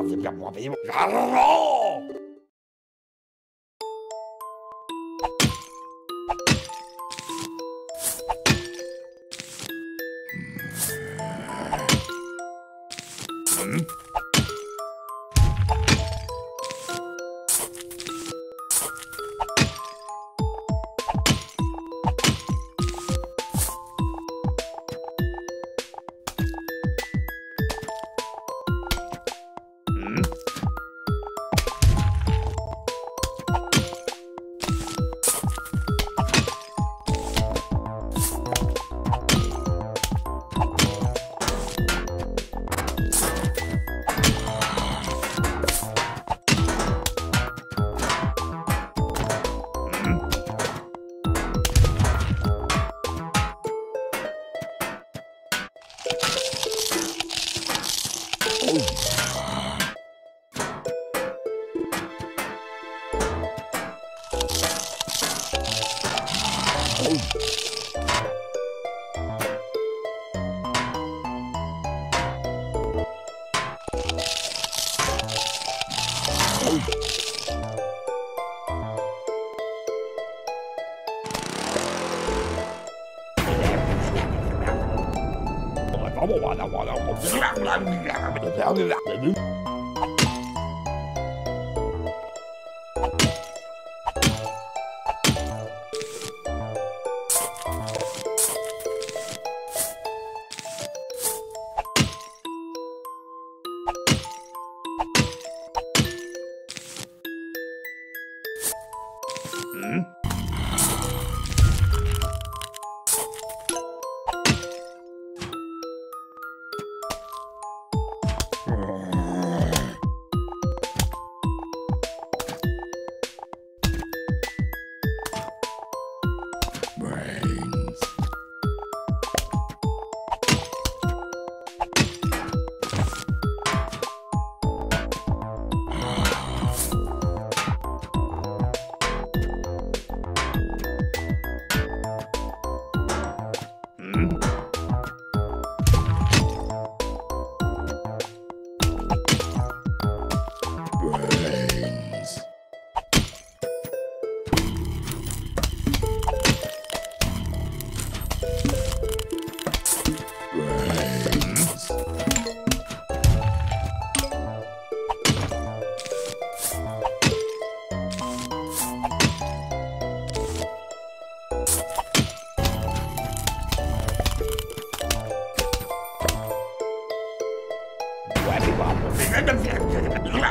Moi, c'est bien pour payer.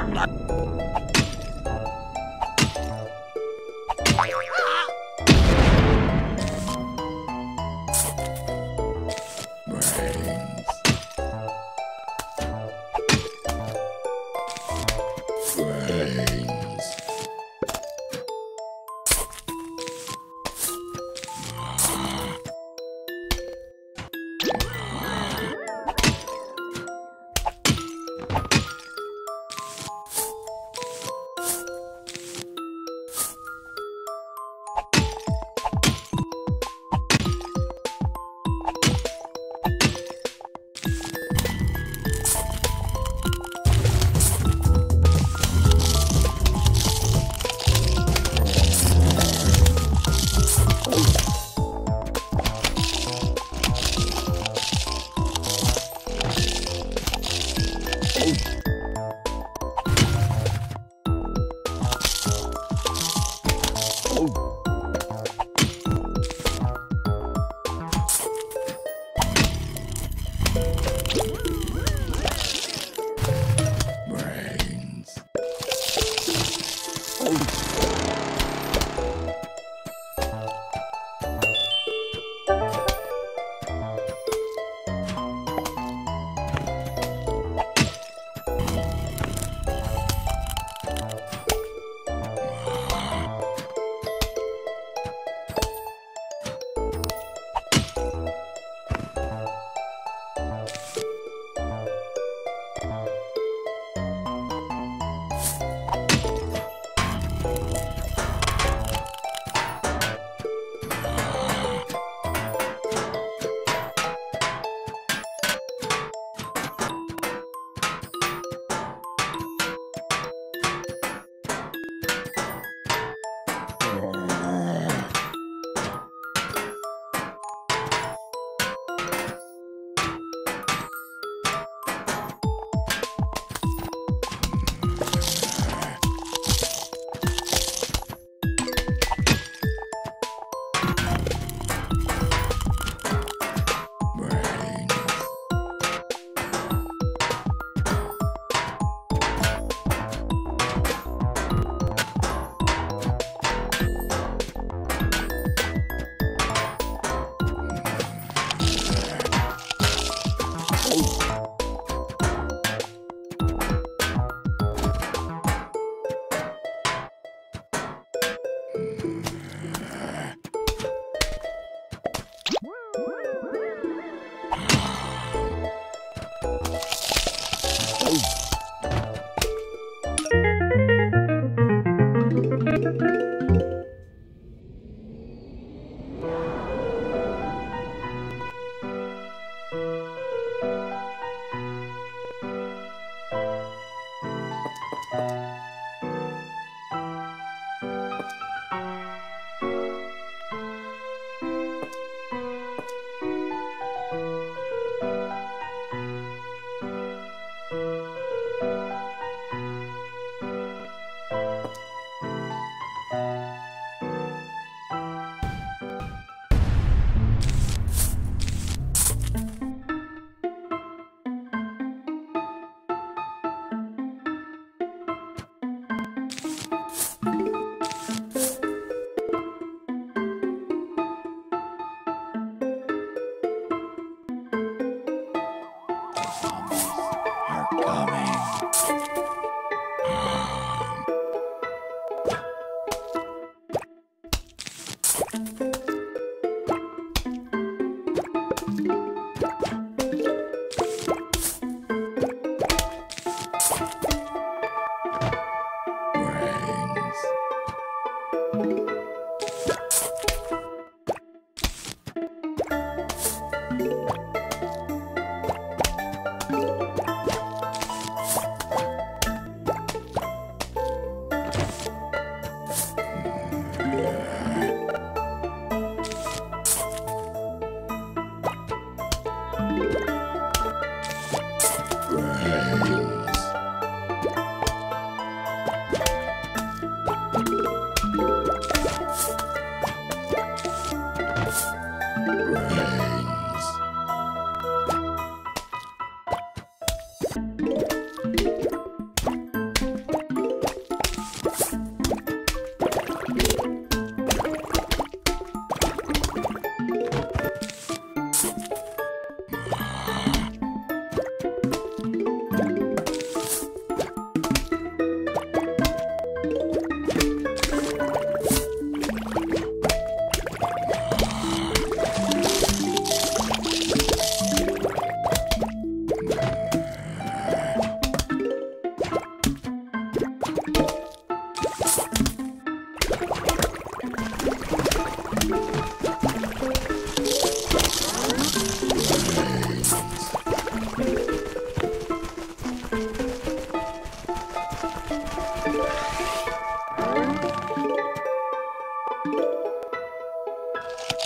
Brains.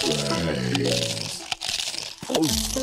Brains. Oh,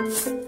The